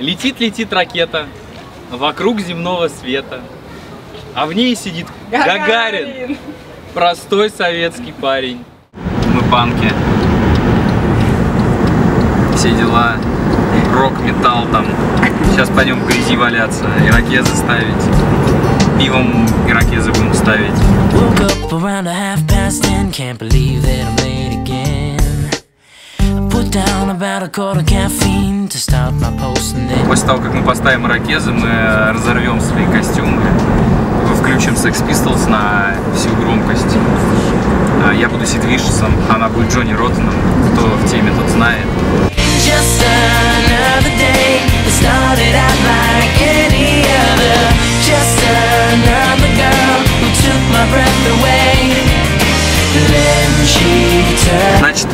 Летит-летит ракета вокруг земного света, а в ней сидит Гагарин, простой советский парень. Мы банки, все дела, рок, металл там. Сейчас пойдем в грязи валяться, ирокезы ставить. Пивом ирокезы будем ставить. После того, как мы поставим ирокезы, мы разорвем свои костюмы, включим Sex Pistols на всю громкость. А Я буду Сид Вишесом, она будет Джонни Роттеном. Кто в теме, тот знает.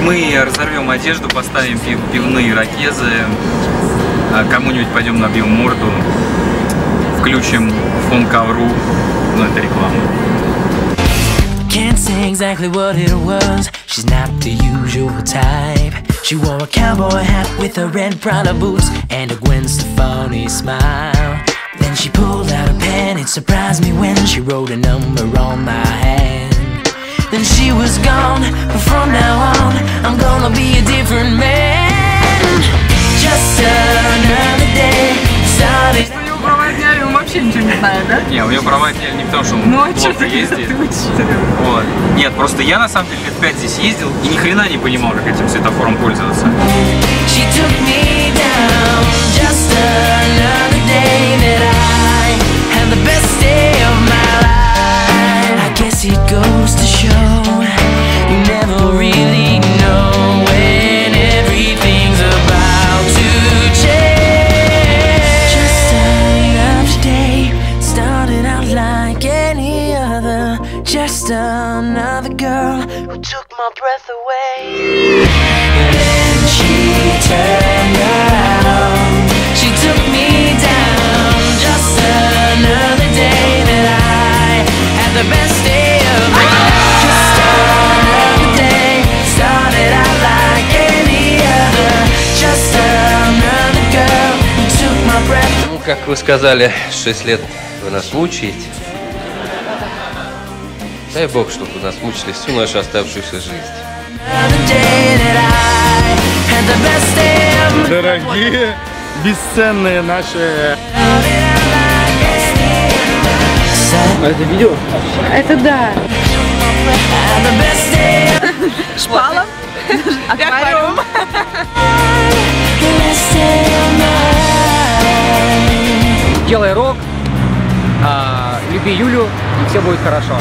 Мы разорвем одежду, поставим пив- пивные ракезы, а кому-нибудь пойдем набьем морду, включим фон ковру, ну это реклама. Can't say exactly what it was. She's not the usual type. She wore a cowboy hat with her red Prada boots and a Gwen Stefani smile. Then she pulled out a pen. It surprised me when she wrote a number on my hand. Was gone, but from now on, I'm gonna be a different man. Just another day started. Вообще ничего не знает, да? Не, у него права не не потому, что он Ну а плохо ты, ездит. Вот. Нет, просто я на самом деле лет пять здесь ездил и ни хрена не понимал, как этим светофором пользоваться. She took me down. Just another day Just another girl who took my breath away. Then she turned around. She took me down. Just another day that I had the best day of my life. Just another day started out like any other. Just another girl who took my breath Ну, как вы сказали, 6 лет вы нас мучаете. Дай Бог, чтобы нас мучили всю нашу оставшуюся жизнь. Дорогие, бесценные наши Это да. best day of Шпалов. Аквариум. делай рок, а, люби Юлю, и все будет хорошо.